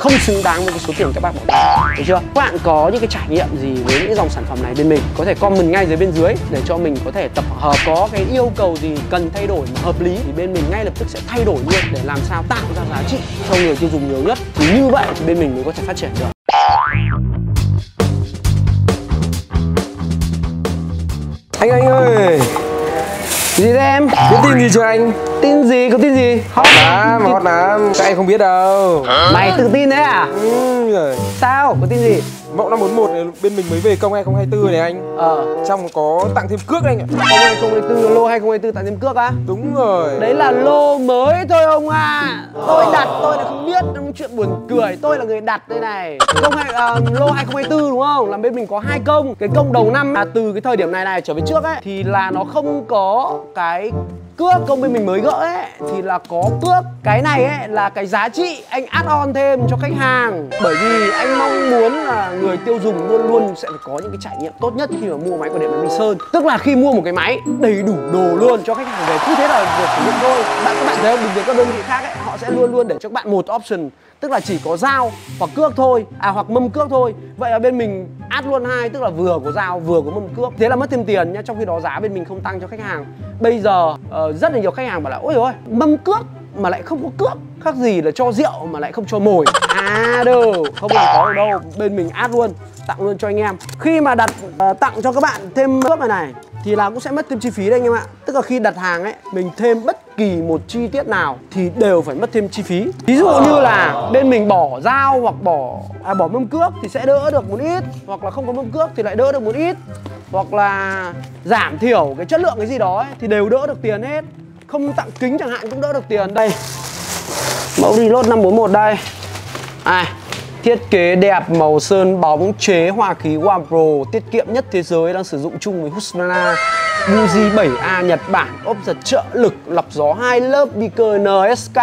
không xứng đáng với cái số tiền các bạn bỏ ra. Được chưa? Các bạn có những cái trải nghiệm gì với những dòng sản phẩm này bên mình? Có thể comment ngay dưới bên dưới để cho mình có thể tập hợp, có cái yêu cầu gì cần thay đổi mà hợp lý thì bên mình ngay lập tức sẽ thay đổi luôn để làm sao tạo ra giá trị cho người tiêu dùng nhiều nhất. Thì như vậy thì bên mình mới có thể phát triển được. Anh anh ơi! Gì thế em? Biết tin gì chưa anh? tin gì? Có tin gì? Hot Lắm, hot lắm. Các anh không biết đâu. Mày tự tin đấy à? Ừ, rồi. sao? Có tin gì Mẫu 541 này bên mình mới về công 2024 này anh. Ờ. Trong có tặng thêm cước anh ạ. 2024 lô 2024 tặng thêm cước á? Đúng rồi. Đấy là lô mới thôi ông à tôi đặt tôi là không biết những chuyện buồn cười tôi là người đặt đây này. Công hai à, lô 2024 đúng không? Là bên mình có hai công. Cái công đầu năm là từ cái thời điểm này này trở về trước ấy thì là nó không có cái cước công bên mình mới gỡ ấy, thì là có cước cái này ấy, là cái giá trị anh add on thêm cho khách hàng. Bởi vì anh mong muốn là người tiêu dùng luôn luôn sẽ phải có những cái trải nghiệm tốt nhất khi mà mua máy của điện máy Minh Sơn. Tức là khi mua một cái máy đầy đủ đồ luôn cho khách hàng về, cứ thế là việc sử dụng thôi. Bạn, các bạn thấy không? Bình thường các đơn vị khác ấy, họ sẽ luôn luôn để cho các bạn một option, tức là chỉ có dao hoặc cước thôi à hoặc mâm cước thôi. Vậy là bên mình át luôn hai tức là vừa có dao vừa có mâm cước. Thế là mất thêm tiền nhá trong khi đó giá bên mình không tăng cho khách hàng. Bây giờ uh, rất là nhiều khách hàng bảo là ôi ôi mâm cước mà lại không có cước khác gì là cho rượu mà lại không cho mồi. À đâu không làm có được đâu bên mình át luôn tặng luôn cho anh em. Khi mà đặt uh, tặng cho các bạn thêm cước này này thì là cũng sẽ mất thêm chi phí đấy anh em ạ. Tức là khi đặt hàng ấy mình thêm bất kỳ một chi tiết nào thì đều phải mất thêm chi phí. Ví dụ như là bên mình bỏ dao hoặc bỏ à, bỏ mâm cước thì sẽ đỡ được một ít hoặc là không có mâm cước thì lại đỡ được một ít hoặc là giảm thiểu cái chất lượng cái gì đó ấy, thì đều đỡ được tiền hết. Không tặng kính chẳng hạn cũng đỡ được tiền. Đây mẫu đi lốt 541 đây. À, Thiết kế đẹp, màu sơn bóng, chế hòa khí One Pro Tiết kiệm nhất thế giới đang sử dụng chung với Husqvarna. Buji 7A Nhật Bản Ốp giật trợ lực, lọc gió hai lớp Beaker NSK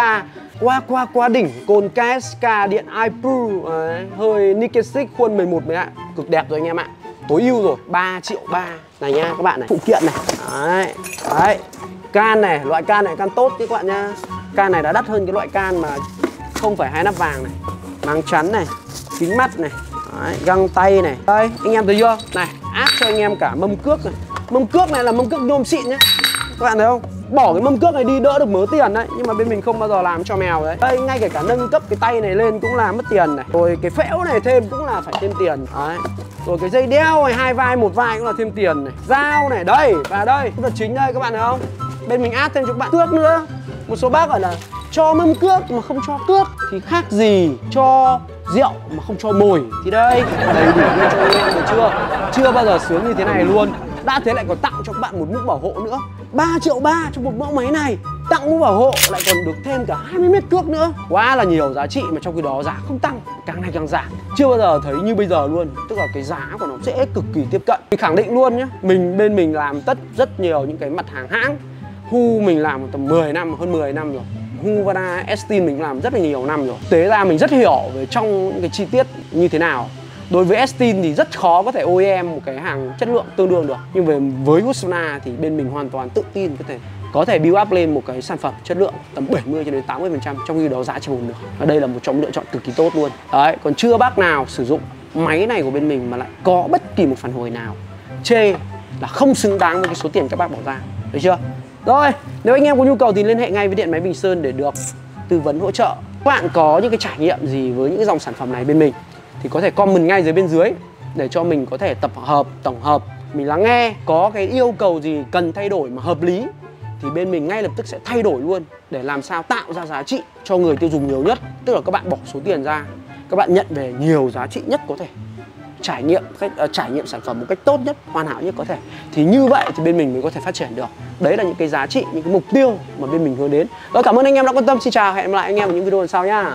qua qua qua đỉnh cồn KSK điện iPro hơi Nikon Stick khuôn 11 mấy ạ. Cực đẹp rồi anh em ạ. Tối ưu rồi 3 triệu 3 này nha các bạn này. Phụ kiện này. Đấy đấy. Can này loại can này can tốt chứ các bạn nha can này đã đắt hơn cái loại can mà không phải hai nắp vàng này máng chắn này kính mắt này Đấy, găng tay này. Đây anh em thấy chưa? Này áp cho anh em cả mâm cước này. Mâm cước này là mâm cước nhôm xịn nhé các bạn thấy không? Bỏ cái mâm cước này đi đỡ được mớ tiền đấy. Nhưng mà bên mình không bao giờ làm cho mèo đấy. Đây ngay kể cả nâng cấp cái tay này lên cũng là mất tiền này. Rồi cái phễu này thêm cũng là phải thêm tiền. Đấy. Rồi cái dây đeo này hai vai một vai cũng là thêm tiền này. Dao này đây và đây. Cái vật chính đây các bạn thấy không? Bên mình áp thêm cho các bạn. Cước nữa. Một số bác gọi là cho mâm cước mà không cho cước thì khác gì cho rượu mà không cho mồi. Thì đây, đầy đủ luôn cho anh em được chưa? Chưa bao giờ sướng như thế này luôn. Đã thế lại còn tặng cho các bạn một mũ bảo hộ nữa. 3 triệu ba cho một mẫu máy này. Tặng mũ bảo hộ, lại còn được thêm cả 20 mét cước nữa. Quá là nhiều giá trị mà trong khi đó giá không tăng, càng ngày càng giảm. Chưa bao giờ thấy như bây giờ luôn. Tức là cái giá của nó sẽ cực kỳ tiếp cận. Mình khẳng định luôn nhé mình, bên mình làm tất rất nhiều những cái mặt hàng hãng. Hu mình làm tầm 10 năm, hơn 10 năm rồi. Huvana Estin mình làm rất là nhiều năm rồi. Tế ra mình rất hiểu về trong những cái chi tiết như thế nào. Đối với Estin thì rất khó có thể OEM một cái hàng chất lượng tương đương được. Nhưng về, với Husqvarna thì bên mình hoàn toàn tự tin có thể có thể build up lên một cái sản phẩm chất lượng tầm 70 cho đến 80 phần trăm trong khi đó giá chỉ một nửa và đây là một trong lựa chọn cực kỳ tốt luôn. Đấy, còn chưa bác nào sử dụng máy này của bên mình mà lại có bất kỳ một phản hồi nào chê là không xứng đáng với cái số tiền các bác bỏ ra. Được chưa? Rồi, nếu anh em có nhu cầu thì liên hệ ngay với Điện Máy Bình Sơn để được tư vấn hỗ trợ. Các bạn có những cái trải nghiệm gì với những dòng sản phẩm này bên mình thì có thể comment ngay dưới bên dưới để cho mình có thể tập hợp, tổng hợp, mình lắng nghe có cái yêu cầu gì cần thay đổi mà hợp lý thì bên mình ngay lập tức sẽ thay đổi luôn để làm sao tạo ra giá trị cho người tiêu dùng nhiều nhất, tức là các bạn bỏ số tiền ra, các bạn nhận về nhiều giá trị nhất có thể trải nghiệm cách uh, trải nghiệm sản phẩm một cách tốt nhất hoàn hảo nhất có thể. Thì như vậy thì bên mình mới có thể phát triển được. Đấy là những cái giá trị những cái mục tiêu mà bên mình hướng đến. Rồi cảm ơn anh em đã quan tâm. Xin chào hẹn gặp lại anh em ở những video lần sau nhá